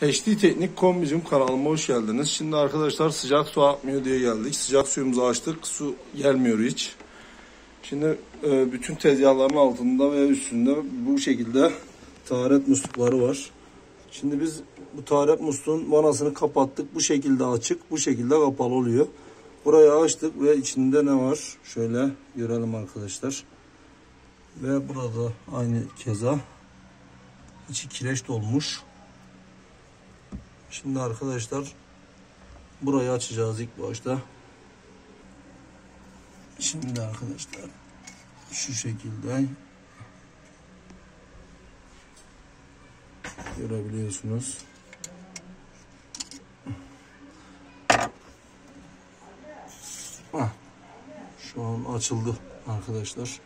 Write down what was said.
HD Teknik.com bizim kanalıma hoş geldiniz. Şimdi arkadaşlar sıcak su akmıyor diye geldik. Sıcak suyumuzu açtık. Su gelmiyor hiç. Şimdi e, bütün tezgahların altında ve üstünde bu şekilde taharet muslukları var. Şimdi biz bu taharet musluğun vanasını kapattık. Bu şekilde açık, bu şekilde kapalı oluyor. Burayı açtık ve içinde ne var? Şöyle görelim arkadaşlar. Ve burada aynı keza içi kireç dolmuş. Şimdi arkadaşlar burayı açacağız ilk başta. Şimdi arkadaşlar şu şekilde görebiliyorsunuz. Hah, Şu an açıldı arkadaşlar.